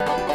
you.